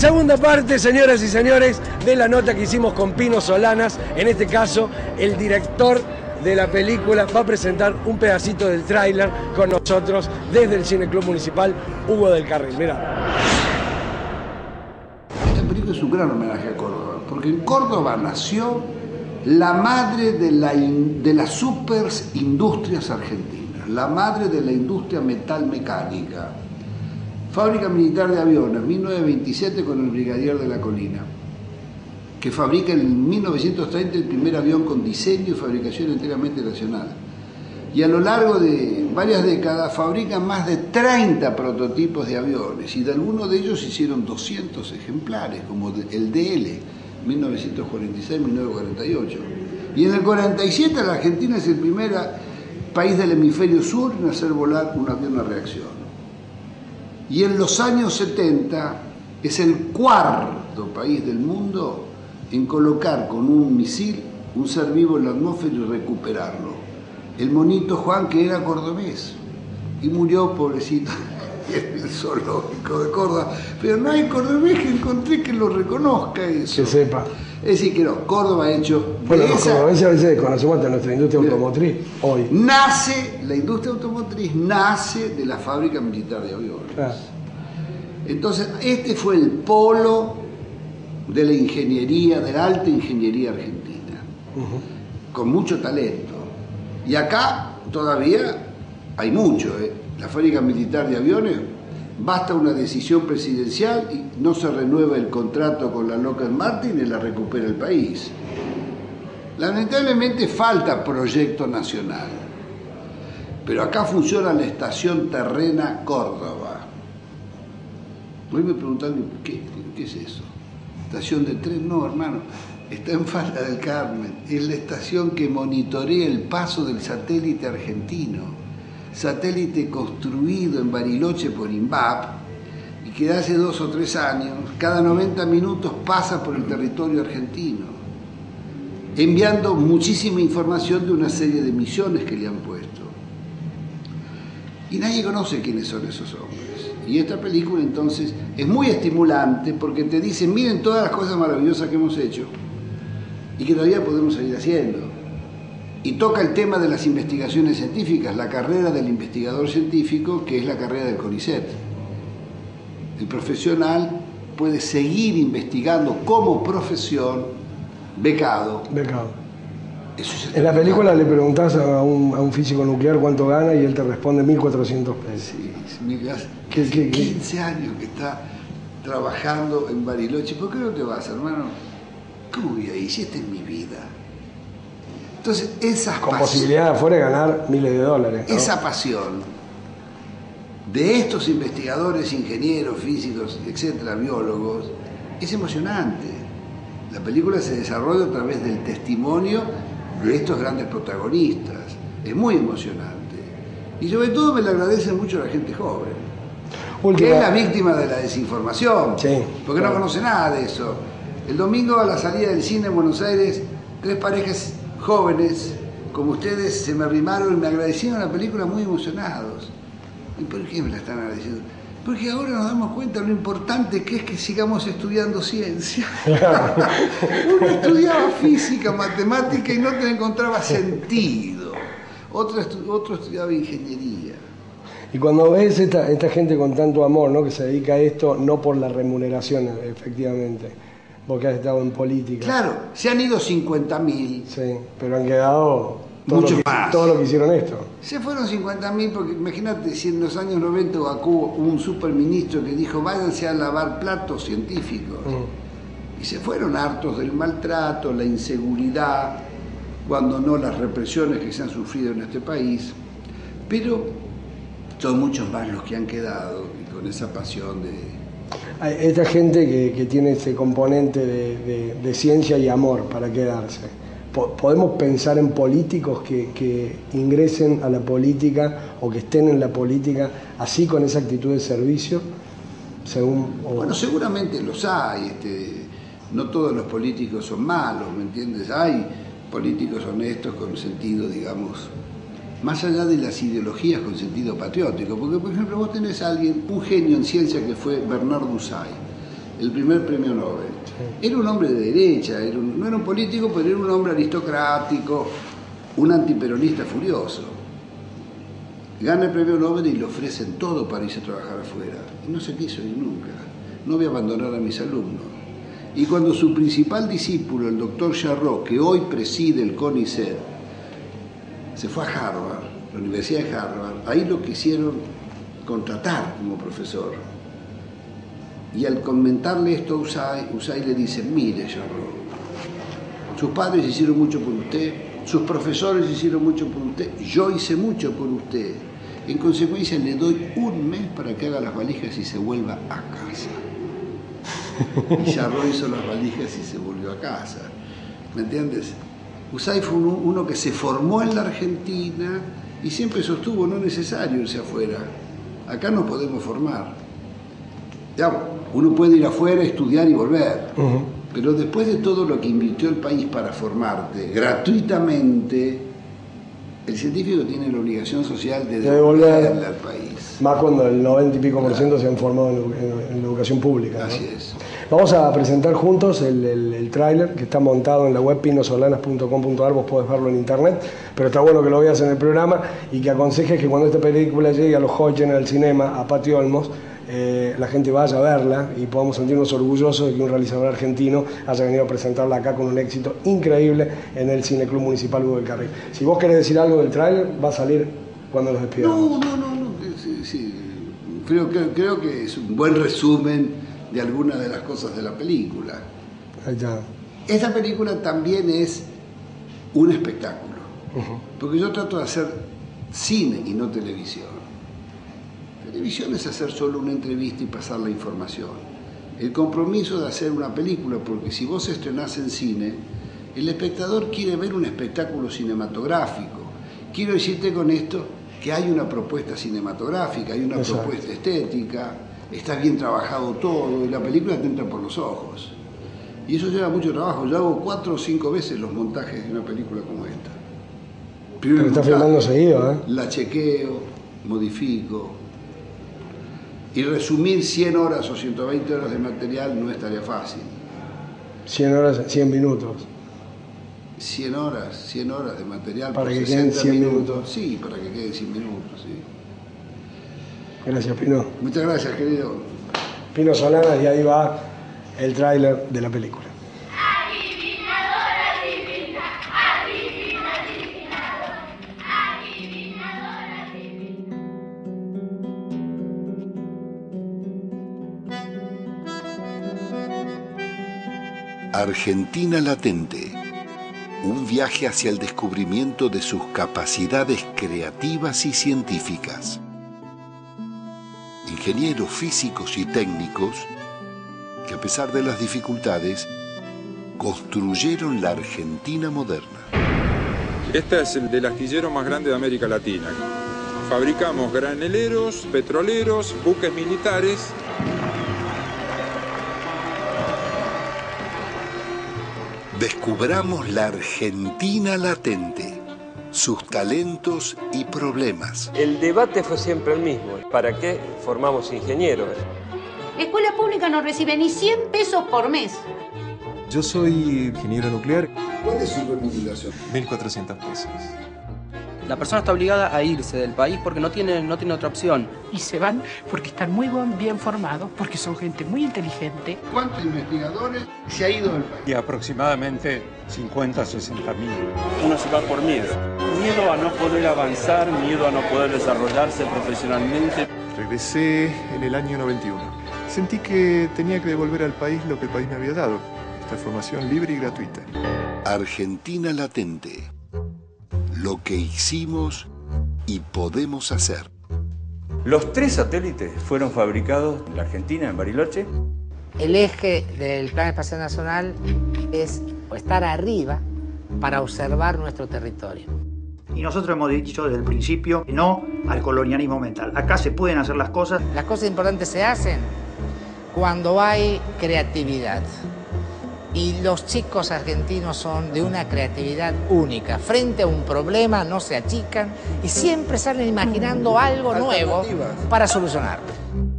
Segunda parte, señoras y señores, de la nota que hicimos con Pino Solanas. En este caso, el director de la película va a presentar un pedacito del tráiler con nosotros desde el Cine Club Municipal Hugo del Carril. Mira. Esta película es un gran homenaje a Córdoba, porque en Córdoba nació la madre de, la in- de las supers industrias argentinas, la madre de la industria metalmecánica. Fábrica Militar de Aviones, 1927 con el Brigadier de la Colina, que fabrica en 1930 el primer avión con diseño y fabricación enteramente nacional. Y a lo largo de varias décadas fabrican más de 30 prototipos de aviones y de algunos de ellos hicieron 200 ejemplares, como el DL, 1946-1948. Y en el 47 la Argentina es el primer país del hemisferio sur en hacer volar un avión a reacción. Y en los años 70 es el cuarto país del mundo en colocar con un misil un ser vivo en la atmósfera y recuperarlo. El monito Juan, que era cordobés, y murió, pobrecito, en el zoológico de Córdoba. Pero no hay cordobés que encontré que lo reconozca eso. Que sepa. Es decir, que no, Córdoba ha hecho... Bueno, los esa- cordobeses a veces conocemos hasta nuestra industria Mira. automotriz hoy. Nace, la industria automotriz nace de la fábrica militar de aviones. Claro. Entonces, este fue el polo de la ingeniería, de la alta ingeniería argentina, con mucho talento. Y acá todavía hay mucho. ¿eh? La fábrica militar de aviones, basta una decisión presidencial y no se renueva el contrato con la Lockheed Martin y la recupera el país. Lamentablemente falta proyecto nacional. Pero acá funciona la estación terrena Córdoba. Hoy me preguntan, ¿qué, qué es eso? ¿Estación de tren? No, hermano, está en Falda del Carmen. Es la estación que monitorea el paso del satélite argentino. Satélite construido en Bariloche por INVAP y que hace dos o tres años, cada 90 minutos pasa por el territorio argentino, enviando muchísima información de una serie de misiones que le han puesto. Y nadie conoce quiénes son esos hombres. Y esta película entonces es muy estimulante porque te dice, miren todas las cosas maravillosas que hemos hecho y que todavía podemos seguir haciendo. Y toca el tema de las investigaciones científicas, la carrera del investigador científico, que es la carrera del CONICET. El profesional puede seguir investigando como profesión becado. Becado. Eso es En la película le preguntás a un, a un físico nuclear cuánto gana y él te responde 1.400 pesos. Sí, ¿Qué- qué- qué? 15 años que está trabajando en Bariloche. ¿Por qué no te vas, hermano? ¿Cómo voy ahí? Si esta es mi vida. Entonces, esas Con posibilidad de afuera de ganar miles de dólares. ¿no? esa pasión de estos investigadores, ingenieros, físicos, etcétera, biólogos, es emocionante. La película se desarrolla a través del testimonio de estos grandes protagonistas. Es muy emocionante. Y sobre todo me lo agradece mucho la gente joven, que es la víctima de la desinformación, Sí, porque claro. no conoce nada de eso. El domingo a la salida del cine en Buenos Aires, tres parejas jóvenes como ustedes se me arrimaron y me agradecieron la película muy emocionados. ¿Y por qué me la están agradeciendo? Porque ahora nos damos cuenta de lo importante que es que sigamos estudiando ciencia. Uno estudiaba física, matemática y no te encontraba sentido. Otro, estu- otro estudiaba ingeniería. Y cuando ves esta, esta gente con tanto amor, ¿no? que se dedica a esto no por la remuneración, efectivamente, porque has estado en política. Claro, se han ido 50.000. Sí, pero han quedado todo, Mucho lo que, más. todo lo que hicieron esto. Se fueron 50.000 porque imagínate si en los años 90 hubo un superministro que dijo váyanse a lavar platos científicos. Mm. Y se fueron hartos del maltrato, la inseguridad, cuando no las represiones que se han sufrido en este país. Pero son muchos más los que han quedado y con esa pasión de... Esta gente que, tiene ese componente de, ciencia y amor para quedarse. Po- ¿Podemos pensar en políticos que, ingresen a la política o que estén en la política así con esa actitud de servicio? Bueno, seguramente los hay, este, no todos los políticos son malos, ¿me entiendes? Hay políticos honestos con sentido, digamos, más allá de las ideologías con sentido patriótico, porque por ejemplo vos tenés a alguien, un genio en ciencia que fue Bernard Usay. el primer premio Nobel. Era un hombre de derecha, no era un político, pero era un hombre aristocrático, un antiperonista furioso. Gana el premio Nobel y le ofrecen todo para irse a trabajar afuera. Y no se quiso ir nunca. No voy a abandonar a mis alumnos. Y cuando su principal discípulo, el doctor Charrot, que hoy preside el CONICET, se fue a Harvard, la Universidad de Harvard, ahí lo quisieron contratar como profesor. Y al comentarle esto a Usai, Usai le dice, mire Charrot, sus padres hicieron mucho por usted, sus profesores hicieron mucho por usted, yo hice mucho por usted. En consecuencia le doy un mes para que haga las valijas y se vuelva a casa. Y Charrot hizo las valijas y se volvió a casa. ¿Me entiendes? Usai fue uno, que se formó en la Argentina y siempre sostuvo no es necesario irse afuera. Acá nos podemos formar. Ya, uno puede ir afuera, estudiar y volver. Pero después de todo lo que invirtió el país para formarte gratuitamente, el científico tiene la obligación social de devolverle al país. Más cuando el 90 y pico por ciento se han formado en, la educación pública. Así es. Vamos a presentar juntos el, el, tráiler que está montado en la web pinosolanas.com.ar, vos podés verlo en internet, pero está bueno que lo veas en el programa y que aconsejes que cuando esta película llegue a los Hodgen al cinema, a Patio Olmos, eh, la gente vaya a verla y podamos sentirnos orgullosos de que un realizador argentino haya venido a presentarla acá con un éxito increíble en el Cine Club Municipal Hugo del Carril. Si vos querés decir algo del tráiler, va a salir cuando los despidamos. No, no, no, no. Sí, Creo, creo, que es un buen resumen de algunas de las cosas de la película. Allá. Esta película también es un espectáculo, porque yo trato de hacer cine y no televisión televisión es hacer solo una entrevista y pasar la información. El compromiso de hacer una película, porque si vos estrenás en cine, el espectador quiere ver un espectáculo cinematográfico. Quiero decirte con esto que hay una propuesta cinematográfica, hay una propuesta estética, está bien trabajado todo y la película te entra por los ojos. Y eso lleva mucho trabajo. Yo hago cuatro o cinco veces los montajes de una película como esta. Pero está filmando seguido, ¿eh? La chequeo, modifico, y resumir 100 horas o 120 horas de material no es tarea fácil. 100 horas, 100 minutos. 100 horas, 100 horas de material para que queden 100 minutos. Sí, para que queden 100 minutos, sí. Gracias, Pino. Muchas gracias, querido. Pino Solana, y ahí va el tráiler de la película. Argentina Latente. Un viaje hacia el descubrimiento de sus capacidades creativas y científicas. Ingenieros físicos y técnicos que a pesar de las dificultades construyeron la Argentina moderna. Este es el del astillero más grande de América Latina. Fabricamos graneleros, petroleros, buques militares Descubramos la Argentina latente, sus talentos y problemas. El debate fue siempre el mismo. ¿Para qué formamos ingenieros? La escuela pública no recibe ni 100 pesos por mes. Yo soy ingeniero nuclear. ¿Cuál es su remuneración? 1.400 pesos. La persona está obligada a irse del país porque no tiene, no tiene otra opción. Y se van porque están muy bien formados, porque son gente muy inteligente. ¿Cuántos investigadores se ha ido del país? Y aproximadamente 50, 60 mil. Uno se va por miedo. Miedo a no poder avanzar, miedo a no poder desarrollarse profesionalmente. Regresé en el año 91. Sentí que tenía que devolver al país lo que el país me había dado. Esta formación libre y gratuita. Argentina Latente lo que hicimos y podemos hacer. Los tres satélites fueron fabricados en la Argentina, en Bariloche. El eje del Plan Espacial Nacional es estar arriba para observar nuestro territorio. Y nosotros hemos dicho desde el principio no al colonialismo mental. Acá se pueden hacer las cosas. Las cosas importantes se hacen cuando hay creatividad. Y los chicos argentinos son de una creatividad única. Frente a un problema no se achican y siempre salen imaginando algo nuevo para solucionarlo.